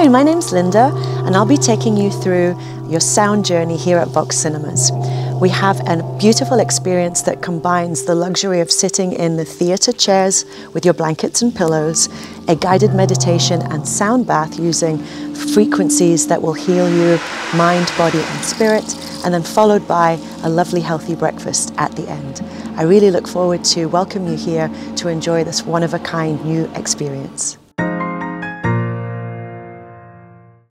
Hi, my name's Linda, and I'll be taking you through your sound journey here at Vox Cinemas. We have a beautiful experience that combines the luxury of sitting in the theatre chairs with your blankets and pillows, a guided meditation and sound bath using frequencies that will heal you mind, body and spirit, and then followed by a lovely healthy breakfast at the end. I really look forward to welcome you here to enjoy this one of a kind new experience.